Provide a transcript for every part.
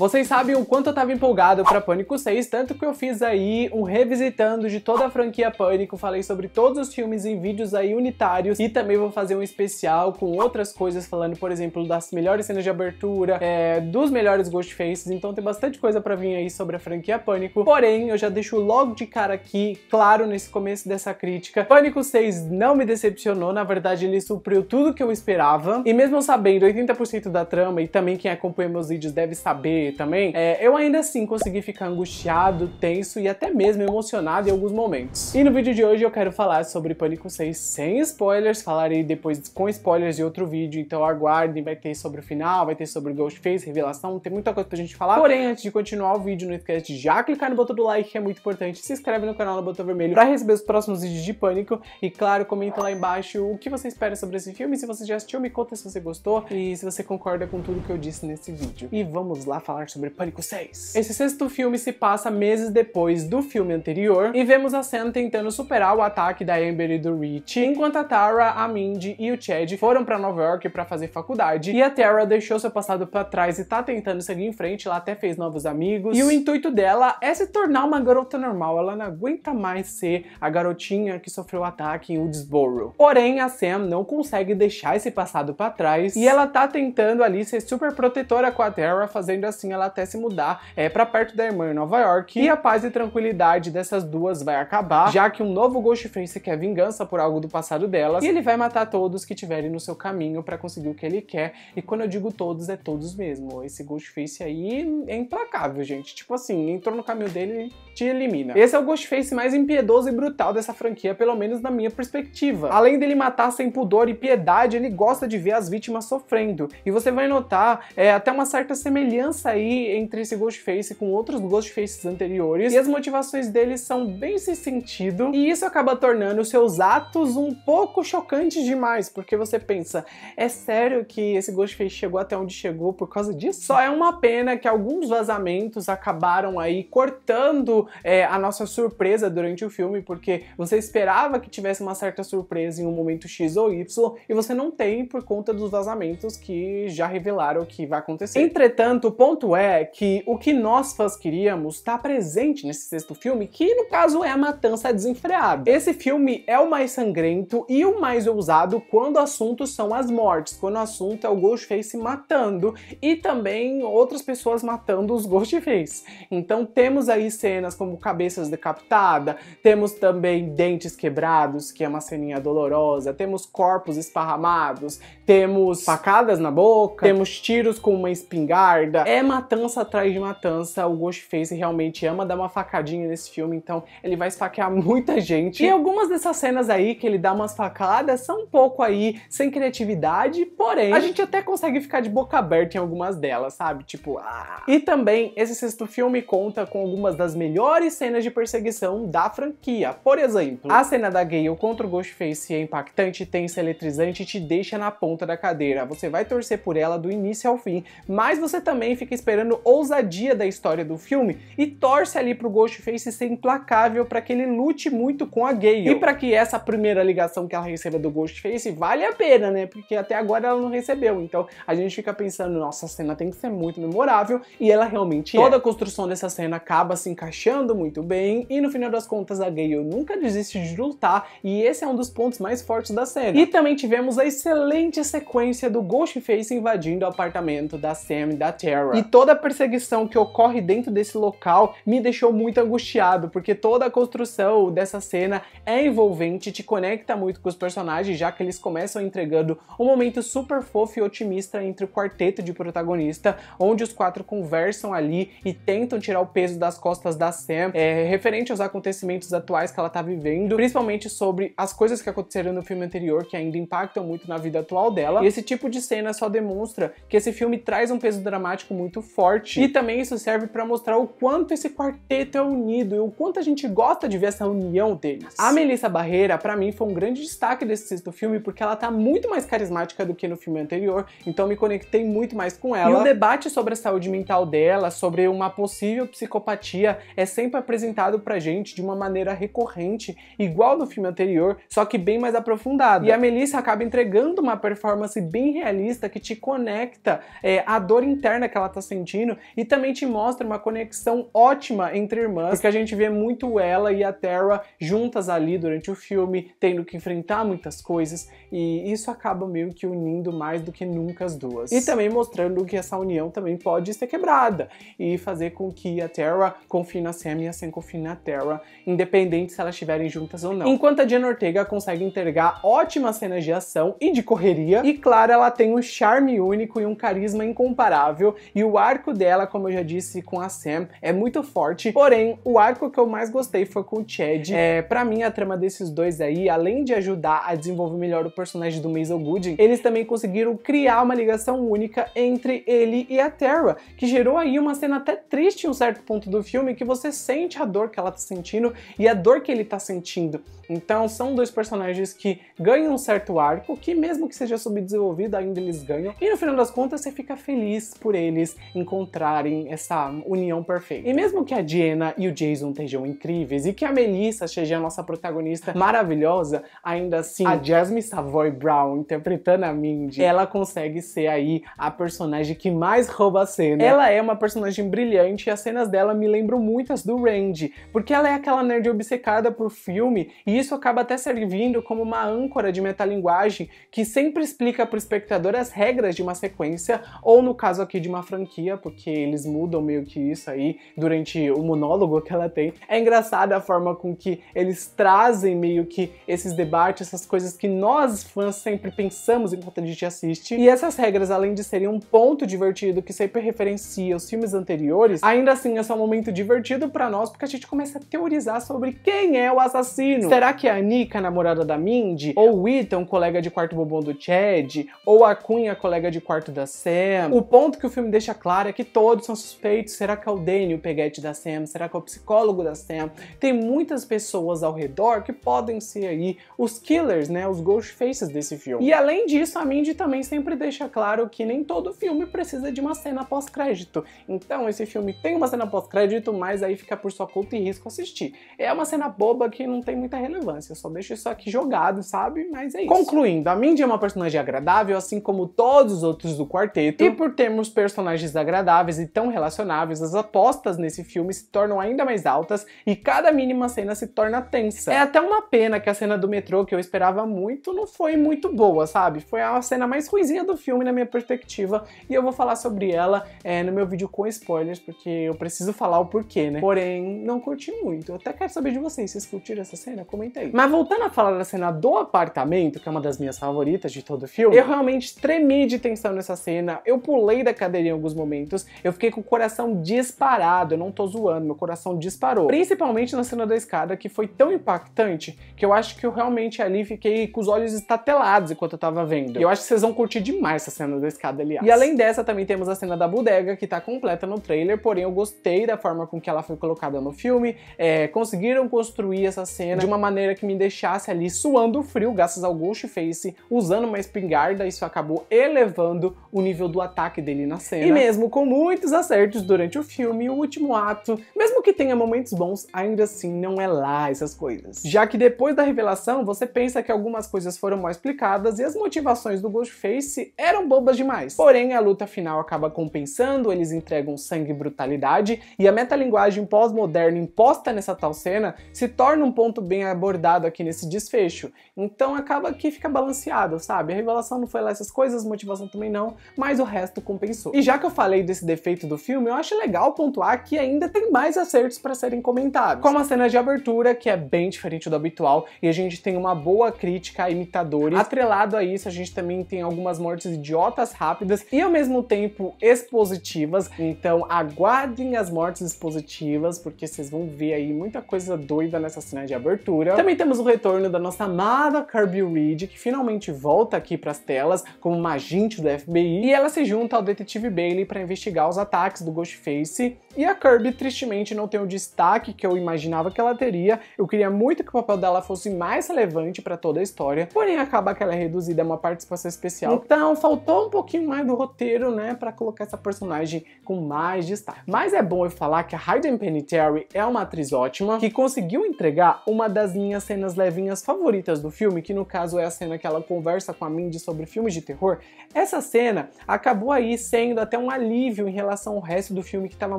Vocês sabem o quanto eu tava empolgado pra Pânico 6, tanto que eu fiz aí um revisitando de toda a franquia Pânico, falei sobre todos os filmes em vídeos aí unitários e também vou fazer um especial com outras coisas, falando, por exemplo, das melhores cenas de abertura, é, dos melhores Ghostfaces, então tem bastante coisa pra vir aí sobre a franquia Pânico. Porém, eu já deixo logo de cara aqui, claro, nesse começo dessa crítica, Pânico 6 não me decepcionou, na verdade ele supriu tudo que eu esperava, e mesmo sabendo 80% da trama, e também quem acompanha meus vídeos deve saber também, é, eu ainda assim consegui ficar angustiado, tenso e até mesmo emocionado em alguns momentos. E no vídeo de hoje eu quero falar sobre Pânico 6 sem spoilers, falarei depois com spoilers de outro vídeo, então aguardem, vai ter sobre o final, vai ter sobre Ghostface, revelação, tem muita coisa pra gente falar. Porém, antes de continuar o vídeo, não esquece de já clicar no botão do like, que é muito importante, se inscreve no canal no botão vermelho pra receber os próximos vídeos de Pânico, e claro, comenta lá embaixo o que você espera sobre esse filme, se você já assistiu, me conta se você gostou, e se você concorda com tudo que eu disse nesse vídeo. E vamos lá falar sobre Pânico 6. Esse sexto filme se passa meses depois do filme anterior, e vemos a Sam tentando superar o ataque da Amber e do Rich, enquanto a Tara, a Mindy e o Chad foram pra Nova York pra fazer faculdade, e a Tara deixou seu passado pra trás e tá tentando seguir em frente, ela até fez novos amigos, e o intuito dela é se tornar uma garota normal, ela não aguenta mais ser a garotinha que sofreu o ataque em Woodsboro. Porém, a Sam não consegue deixar esse passado pra trás, e ela tá tentando ali ser super protetora com a Tara, fazendo assim ela até se mudar é, pra perto da irmã em Nova York, e a paz e tranquilidade dessas duas vai acabar, já que um novo Ghostface quer vingança por algo do passado delas, e ele vai matar todos que tiverem no seu caminho pra conseguir o que ele quer, e quando eu digo todos, é todos mesmo. Esse Ghostface aí é implacável, gente. Tipo assim, entrou no caminho dele, te elimina. Esse é o Ghostface mais impiedoso e brutal dessa franquia, pelo menos na minha perspectiva. Além dele matar sem pudor e piedade, ele gosta de ver as vítimas sofrendo. E você vai notar é, até uma certa semelhança aí entre esse Ghostface com outros Ghostfaces anteriores, e as motivações dele são bem sem sentido, e isso acaba tornando os seus atos um pouco chocantes demais, porque você pensa, é sério que esse Ghostface chegou até onde chegou por causa disso? Só é uma pena que alguns vazamentos acabaram aí cortando é, a nossa surpresa durante o filme, porque você esperava que tivesse uma certa surpresa em um momento X ou Y, e você não tem por conta dos vazamentos que já revelaram o que vai acontecer. Entretanto, o ponto é que o que nós fãs queríamos está presente nesse sexto filme, que no caso é a matança desenfreada. Esse filme é o mais sangrento e o mais ousado quando o assunto são as mortes, quando o assunto é o Ghostface matando e também outras pessoas matando os Ghostface. Então temos aí cenas como cabeças decapitadas, temos também dentes quebrados, que é uma ceninha dolorosa, temos corpos esparramados, temos facadas na boca, temos tiros com uma espingarda. É matança atrás de matança, o Ghostface realmente ama dar uma facadinha nesse filme, então ele vai esfaquear muita gente. E algumas dessas cenas aí que ele dá umas facadas são um pouco aí sem criatividade, porém a gente até consegue ficar de boca aberta em algumas delas, sabe? Tipo, ah. E também esse sexto filme conta com algumas das melhores cenas de perseguição da franquia. Por exemplo, a cena da Gale contra o Ghostface é impactante, tensa, eletrizante e te deixa na ponta da cadeira. Você vai torcer por ela do início ao fim, mas você também fica esperando ousadia da história do filme e torce ali pro Ghostface ser implacável para que ele lute muito com a Gale. E para que essa primeira ligação que ela receba do Ghostface vale a pena, né? Porque até agora ela não recebeu. Então a gente fica pensando, nossa, a cena tem que ser muito memorável e ela realmente Toda é. a construção dessa cena acaba se encaixando muito bem e no final das contas a Gale nunca desiste de lutar e esse é um dos pontos mais fortes da cena. E também tivemos a excelente sequência do Ghostface invadindo o apartamento da Sam e da Tara. E toda a perseguição que ocorre dentro desse local me deixou muito angustiado, porque toda a construção dessa cena é envolvente, te conecta muito com os personagens, já que eles começam entregando um momento super fofo e otimista entre o quarteto de protagonista, onde os quatro conversam ali e tentam tirar o peso das costas da Sam, é, referente aos acontecimentos atuais que ela tá vivendo, principalmente sobre as coisas que aconteceram no filme anterior, que ainda impactam muito na vida atual dela. E esse tipo de cena só demonstra que esse filme traz um peso dramático muito forte. E também isso serve para mostrar o quanto esse quarteto é unido e o quanto a gente gosta de ver essa união deles. A Melissa Barreira, para mim, foi um grande destaque desse sexto filme, porque ela tá muito mais carismática do que no filme anterior, então me conectei muito mais com ela. E o debate sobre a saúde mental dela, sobre uma possível psicopatia, é sempre apresentado pra gente de uma maneira recorrente, igual no filme anterior, só que bem mais aprofundada. E a Melissa acaba entregando uma performance bem realista que te conecta é, à dor interna que ela tá sentindo e também te mostra uma conexão ótima entre irmãs, porque a gente vê muito ela e a Terra juntas ali durante o filme, tendo que enfrentar muitas coisas e isso acaba meio que unindo mais do que nunca as duas. E também mostrando que essa união também pode ser quebrada e fazer com que a Terra confie na Sam e a Sam confie na Terra, independente se elas estiverem juntas ou não. Enquanto a Jen Ortega consegue entregar ótimas cenas de ação e de correria, e claro, ela tem um charme único e um carisma incomparável, e o arco dela, como eu já disse com a Sam, é muito forte, porém, o arco que eu mais gostei foi com o Chad. É, para mim, a trama desses dois aí, além de ajudar a desenvolver melhor o personagem do Maisel Gooding, eles também conseguiram criar uma ligação única entre ele e a Terra, que gerou aí uma cena até triste em um certo ponto do filme, que você sente a dor que ela tá sentindo e a dor que ele tá sentindo. Então são dois personagens que ganham um certo arco, que mesmo que seja subdesenvolvido, ainda eles ganham. E no final das contas você fica feliz por eles encontrarem essa união perfeita. E mesmo que a Diana e o Jason estejam incríveis e que a Melissa seja a nossa protagonista maravilhosa, ainda assim a Jasmine Savoy Brown interpretando a Mindy, ela consegue ser aí a personagem que mais rouba a cena. Ela é uma personagem brilhante e as cenas dela me lembram muitas do Randy, porque ela é aquela nerd obcecada por filme e isso acaba até servindo como uma âncora de metalinguagem que sempre explica para o espectador as regras de uma sequência, ou no caso aqui de uma franquia, porque eles mudam meio que isso aí durante o monólogo que ela tem. É engraçada a forma com que eles trazem meio que esses debates, essas coisas que nós fãs sempre pensamos enquanto a gente assiste. E essas regras, além de serem um ponto divertido que sempre referencia os filmes anteriores, ainda assim é só um momento divertido para nós porque a gente começa a teorizar sobre quem é o assassino. Será que é a Nika, namorada da Mindy? Ou o Ethan, colega de quarto bobão do Chad? Ou a Cunha, colega de quarto da Sam? O ponto que o filme deixa claro é que todos são suspeitos. Será que é o Danny, o peguete da Sam? Será que é o psicólogo da Sam? Tem muitas pessoas ao redor que podem ser aí os killers, né? Os ghost faces desse filme. E além disso, a Mindy também sempre deixa claro que nem todo filme precisa de uma cena pós-crédito. Então, esse filme tem uma cena pós-crédito, mas aí fica por sua conta e risco assistir. É uma cena boba que não tem muita relevância relevância. Eu só deixo isso aqui jogado, sabe? Mas é isso. Concluindo, a Mindy é uma personagem agradável, assim como todos os outros do quarteto. E por termos personagens agradáveis e tão relacionáveis, as apostas nesse filme se tornam ainda mais altas e cada mínima cena se torna tensa. É até uma pena que a cena do metrô, que eu esperava muito, não foi muito boa, sabe? Foi a cena mais ruizinha do filme, na minha perspectiva, e eu vou falar sobre ela é, no meu vídeo com spoilers, porque eu preciso falar o porquê, né? Porém, não curti muito. Eu até quero saber de vocês, vocês curtiram essa cena? Comenta comentei. Mas voltando a falar da cena do apartamento, que é uma das minhas favoritas de todo o filme, eu realmente tremi de tensão nessa cena, eu pulei da cadeira em alguns momentos, eu fiquei com o coração disparado, eu não tô zoando, meu coração disparou. Principalmente na cena da escada, que foi tão impactante que eu acho que eu realmente ali fiquei com os olhos estatelados enquanto eu tava vendo. E eu acho que vocês vão curtir demais essa cena da escada, aliás. E além dessa, também temos a cena da bodega, que tá completa no trailer, porém eu gostei da forma com que ela foi colocada no filme, é, conseguiram construir essa cena de uma maneira que me deixasse ali suando frio, graças ao Ghostface usando uma espingarda, isso acabou elevando o nível do ataque dele na cena. E mesmo com muitos acertos durante o filme, o último ato, mesmo que tenha momentos bons, ainda assim não é lá essas coisas. Já que depois da revelação, você pensa que algumas coisas foram mal explicadas e as motivações do Ghostface eram bobas demais. Porém, a luta final acaba compensando, eles entregam sangue e brutalidade, e a metalinguagem pós-moderna imposta nessa tal cena se torna um ponto bem abordado aqui nesse desfecho. Então acaba que fica balanceado, sabe? A revelação não foi lá essas coisas, motivação também não, mas o resto compensou. E já que eu falei desse defeito do filme, eu acho legal pontuar que ainda tem mais acertos para serem comentados. Como a cena de abertura, que é bem diferente do habitual, e a gente tem uma boa crítica a imitadores. Atrelado a isso, a gente também tem algumas mortes idiotas rápidas e ao mesmo tempo expositivas. Então aguardem as mortes expositivas, porque vocês vão ver aí muita coisa doida nessa cena de abertura. Também temos o retorno da nossa amada Kirby Reed, que finalmente volta aqui para as telas como uma agente do FBI, e ela se junta ao detetive Bailey para investigar os ataques do Ghostface. E a Kirby, tristemente, não tem o destaque que eu imaginava que ela teria. Eu queria muito que o papel dela fosse mais relevante para toda a história, porém acaba que ela é reduzida a uma participação especial. Então, faltou um pouquinho mais do roteiro, né, para colocar essa personagem com mais destaque. Mas é bom eu falar que a Hayden Panettiere é uma atriz ótima, que conseguiu entregar uma das minhas cenas levinhas favoritas do filme, que no caso é a cena que ela conversa com a Mindy sobre filmes de terror, essa cena acabou aí sendo até um alívio em relação ao resto do filme que estava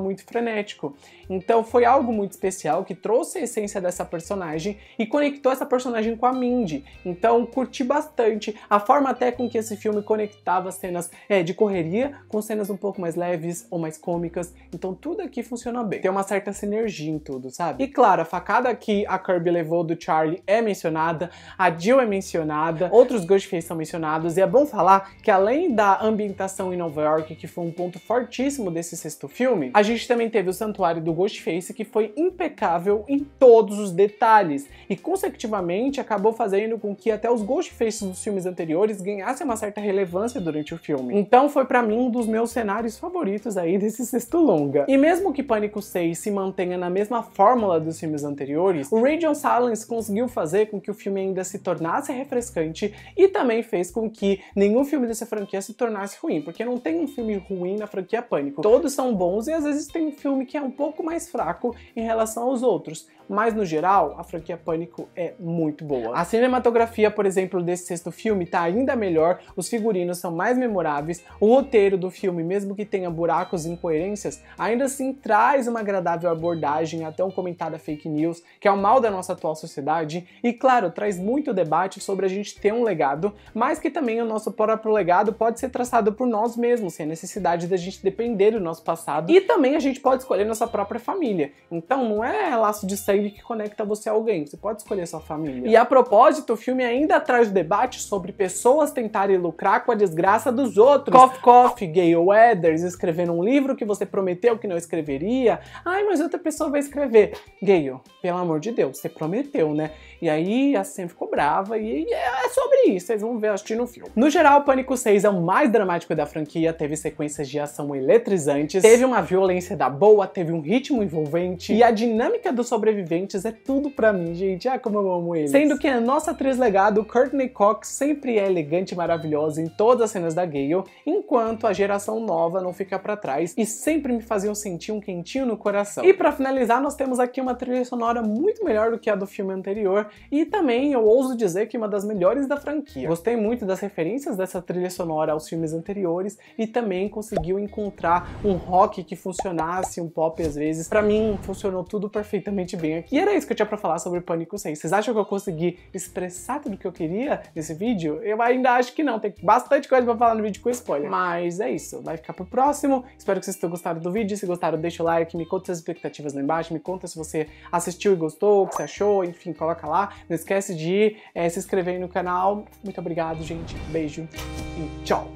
muito frenético. Então foi algo muito especial que trouxe a essência dessa personagem e conectou essa personagem com a Mindy. Então curti bastante a forma até com que esse filme conectava cenas é, de correria com cenas um pouco mais leves ou mais cômicas. Então tudo aqui funciona bem. Tem uma certa sinergia em tudo, sabe? E claro, a facada que a Kirby levou do Charlie é mencionada, a Jill é mencionada, outros Ghostface são mencionados, e é bom falar que além da ambientação em Nova York, que foi um ponto fortíssimo desse sexto filme, a gente também teve o Santuário do Ghostface, que foi impecável em todos os detalhes, e consecutivamente acabou fazendo com que até os Ghostfaces dos filmes anteriores ganhassem uma certa relevância durante o filme. Então foi para mim um dos meus cenários favoritos aí desse sexto longa. E mesmo que Pânico 6 se mantenha na mesma fórmula dos filmes anteriores, o Radio Silence conseguiu fazer com que o filme ainda se tornasse refrescante e também fez com que nenhum filme dessa franquia se tornasse ruim, porque não tem um filme ruim na franquia Pânico. Todos são bons e às vezes tem um filme que é um pouco mais fraco em relação aos outros, mas no geral, a franquia Pânico é muito boa. A cinematografia, por exemplo, desse sexto filme tá ainda melhor, os figurinos são mais memoráveis, o roteiro do filme, mesmo que tenha buracos e incoerências, ainda assim traz uma agradável abordagem até um comentário a fake news, que é o mal da nossa atual sociedade, e claro, traz muito debate sobre a gente ter um legado, mas que também o nosso próprio legado pode ser traçado por nós mesmos, sem a necessidade da gente depender do nosso passado, e também a gente pode escolher nossa própria família. Então não é laço de sangue que conecta você a alguém, você pode escolher sua família. E a propósito, o filme ainda traz debate sobre pessoas tentarem lucrar com a desgraça dos outros. Cough Cough, Gay Weathers, escrevendo um livro que você prometeu que não escreveria. Ai, mas outra pessoa vai escrever. Gale, pelo amor de Deus, você prometeu, né? E aí a Sam ficou brava e é sobre isso, vocês vão ver assistindo o filme. No geral, Pânico 6 é o mais dramático da franquia, teve sequências de ação eletrizantes, teve uma violência da boa, teve um ritmo envolvente e a dinâmica dos sobreviventes é tudo pra mim, gente. Ah, como eu amo eles. Sendo que a nossa atriz legado, Courtney Cox, sempre é elegante e maravilhosa em todas as cenas da Gale, enquanto a geração nova não fica para trás e sempre me faziam sentir um quentinho no coração. E para finalizar, nós temos aqui uma trilha sonora muito melhor do que a do filme anterior e também eu ouso dizer que uma das melhores da franquia. Gostei muito das referências dessa trilha sonora aos filmes anteriores e também conseguiu encontrar um rock que funcionasse, um pop às vezes. Para mim, funcionou tudo perfeitamente bem aqui. E era isso que eu tinha para falar sobre Pânico 6. Vocês acham que eu consegui expressar tudo o que eu queria nesse vídeo? Eu ainda acho que não, tem bastante coisa para falar no vídeo com spoiler. Mas é isso, vai ficar pro próximo. Espero que vocês tenham gostado do vídeo. Se gostaram, deixa o like, me conta suas expectativas lá embaixo, me conta se você assistiu e gostou, o que você achou, enfim, coloca lá. Não esquece de é, se inscrever no canal. Muito obrigado, gente. Beijo e tchau!